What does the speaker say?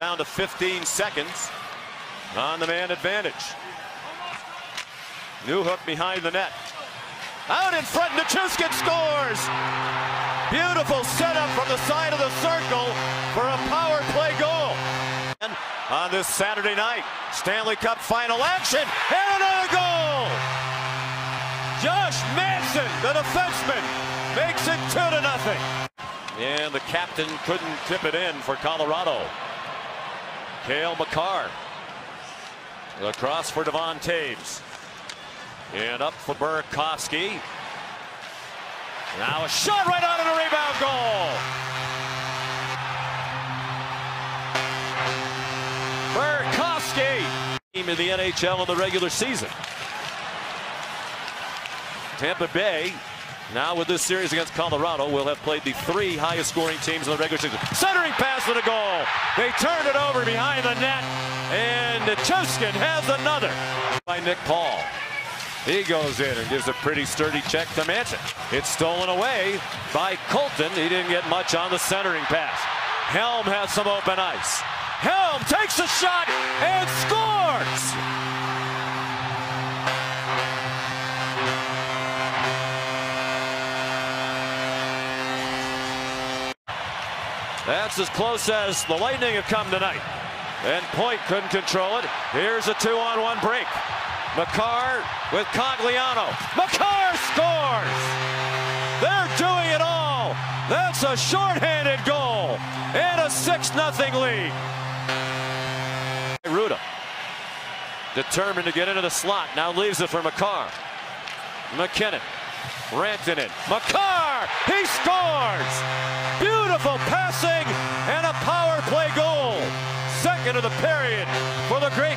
Down to 15 seconds on the man advantage. New hook behind the net. Out in front, Nichushkin scores! Beautiful setup from the side of the circle for a power play goal. And on this Saturday night, Stanley Cup final action, and another goal! Josh Manson, the defenseman, makes it two to nothing. And the captain couldn't tip it in for Colorado. Cale Makar. Across for Devon Toews. And up for Burakovsky. Now a shot right out of the rebound goal. Burakovsky. Team in the NHL in the regular season. Tampa Bay now with this series against Colorado we'll have played the three highest scoring teams in the regular season. Centering pass to the goal. They turn it over behind the net. And Nichushkin has another. By Nick Paul. He goes in and gives a pretty sturdy check to Manson. It's stolen away by Colton. He didn't get much on the centering pass. Helm has some open ice. Helm takes a shot and scores! That's as close as the Lightning have come tonight. And Point couldn't control it. Here's a two-on-one break. Makar with Cogliano. Makar scores! They're doing it all. That's a shorthanded goal and a 6-0 lead. Ruda determined to get into the slot. Now leaves it for Makar. MacKinnon Makar. MacKinnon. it. Makar! He scores! Beautiful passing and a power play goal. Second of the period for the great